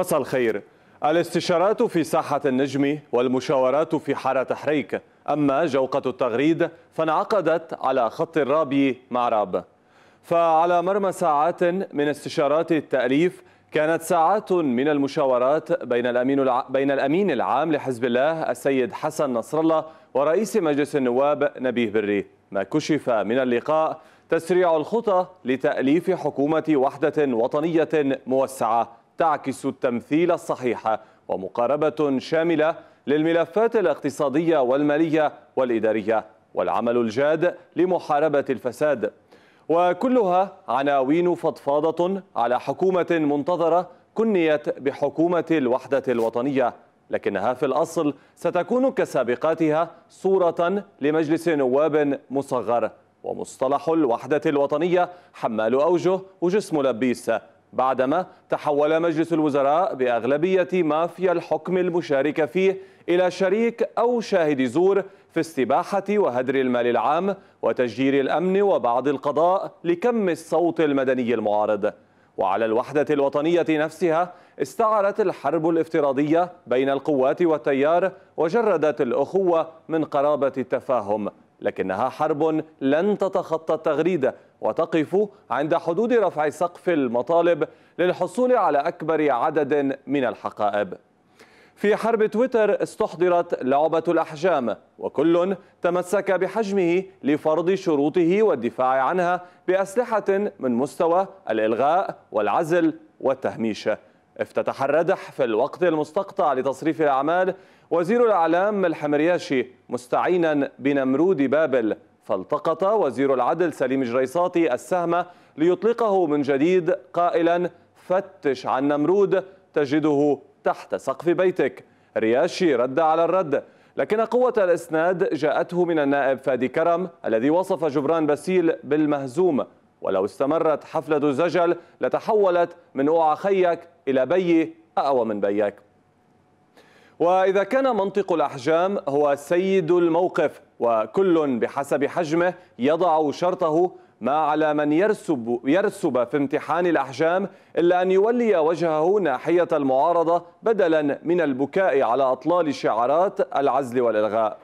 مساء الخير. الاستشارات في ساحة النجم والمشاورات في حارة حريك. أما جوقة التغريد فانعقدت على خط الرابي مع راب فعلى مرمى ساعات من استشارات التأليف كانت ساعات من المشاورات بين الأمين, الع... بين الأمين العام لحزب الله السيد حسن نصر الله ورئيس مجلس النواب نبيه بري. ما كشف من اللقاء تسريع الخطى لتأليف حكومة وحدة وطنية موسعة. تعكس التمثيل الصحيح ومقاربة شاملة للملفات الاقتصادية والمالية والإدارية والعمل الجاد لمحاربة الفساد. وكلها عناوين فضفاضة على حكومة منتظرة كنيت بحكومة الوحدة الوطنية لكنها في الأصل ستكون كسابقاتها صورة لمجلس نواب مصغر. ومصطلح الوحدة الوطنية حمال أوجه وجسم لبيس. بعدما تحول مجلس الوزراء بأغلبية مافيا الحكم المشاركة فيه إلى شريك أو شاهد زور في استباحة وهدر المال العام وتشجير الأمن وبعض القضاء لكم الصوت المدني المعارض. وعلى الوحدة الوطنية نفسها استعرت الحرب الافتراضية بين القوات والتيار وجردت الأخوة من قرابة التفاهم. لكنها حرب لن تتخطى التغريد وتقف عند حدود رفع سقف المطالب للحصول على أكبر عدد من الحقائب. في حرب تويتر استحضرت لعبة الأحجام وكل تمسك بحجمه لفرض شروطه والدفاع عنها بأسلحة من مستوى الإلغاء والعزل والتهميش. افتتح الردح في الوقت المستقطع لتصريف الأعمال وزير الأعلام الحمرياشي مستعينا بنمرود بابل. فالتقط وزير العدل سليم جريصاتي السهم ليطلقه من جديد قائلا فتش عن نمرود تجده تحت سقف بيتك. رياشي رد على الرد. لكن قوة الإسناد جاءته من النائب فادي كرم الذي وصف جبران باسيل بالمهزوم. ولو استمرت حفلة الزجل لتحولت من أوعى خيك إلى بي أقوى من بيك. وإذا كان منطق الأحجام هو سيد الموقف وكل بحسب حجمه يضع شرطه ما على من يرسب, يرسب في امتحان الأحجام إلا أن يولي وجهه ناحية المعارضة بدلا من البكاء على أطلال شعارات العزل والإلغاء.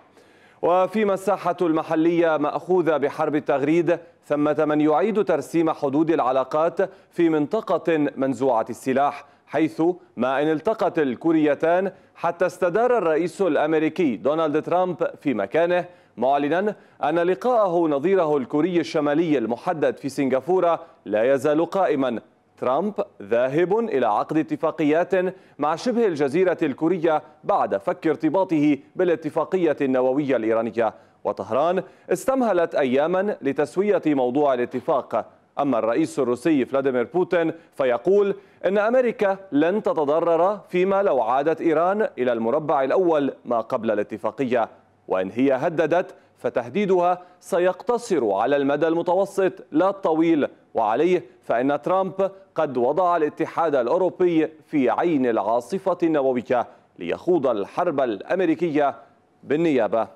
وفيما الساحة المحلية مأخوذة بحرب التغريد ثمة من يعيد ترسيم حدود العلاقات في منطقة منزوعة السلاح. حيث ما إن التقت الكوريتان حتى استدار الرئيس الأمريكي دونالد ترامب في مكانه معلنا أن لقاءه نظيره الكوري الشمالي المحدد في سنغافورة لا يزال قائما. ترامب ذاهب إلى عقد اتفاقيات مع شبه الجزيرة الكورية بعد فك ارتباطه بالاتفاقية النووية الإيرانية. وطهران استمهلت أياما لتسوية موضوع الاتفاق. أما الرئيس الروسي فلاديمير بوتين فيقول إن أمريكا لن تتضرر فيما لو عادت إيران إلى المربع الأول ما قبل الاتفاقية. وإن هي هددت فتهديدها سيقتصر على المدى المتوسط لا الطويل وعليه فإن ترامب قد وضع الاتحاد الأوروبي في عين العاصفة النووية ليخوض الحرب الأمريكية بالنيابة.